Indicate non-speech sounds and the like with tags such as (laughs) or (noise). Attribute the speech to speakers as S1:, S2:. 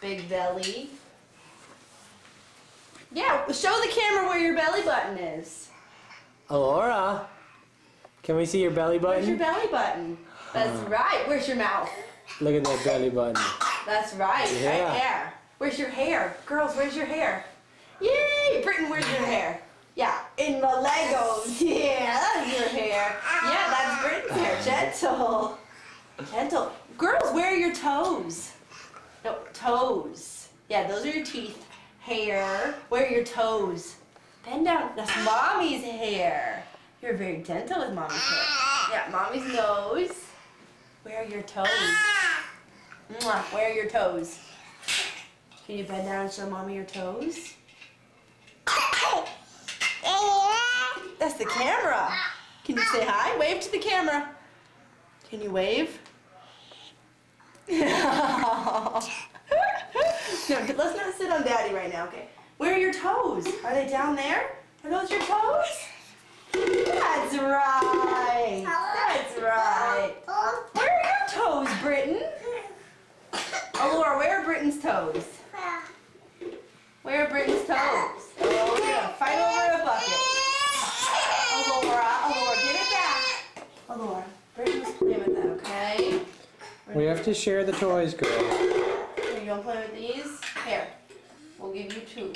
S1: Big belly. Yeah, show the camera where your belly button is.
S2: Alora, can we see your belly button?
S1: Where's your belly button? That's right. Where's your mouth?
S2: Look at that belly button.
S1: That's right.
S2: Yeah.
S1: Right there. Where's your hair? Girls, where's your hair? Yay! Britton, where's your hair? Yeah, in the Legos. (laughs) Yeah, that's your hair. Yeah, that's Britton's hair. Gentle. Gentle. Girls, where are your toes? No, toes. Yeah, those are your teeth. Hair. Where are your toes? Bend down. That's mommy's hair. You're very gentle with mommy's hair. Yeah, mommy's nose. Where are your toes? Mwah, where are your toes? Can you bend down and show mommy your toes? That's the camera. Can you say hi? Wave to the camera. Can you wave? (laughs) (laughs) no, let's not sit on daddy right now, okay? Where are your toes? Are they down there? Are those your toes? That's right. That's right. Where are your toes, Britton? Oh, Alora, where are Britton's toes? Where are Britton's toes? Oh, fight over a bucket. Oh, Alora, give it back. Oh, Alora, Britton was playing with that, okay?
S2: We have to share the toys, girls.
S1: Wanna play with these? Here, we'll give you two.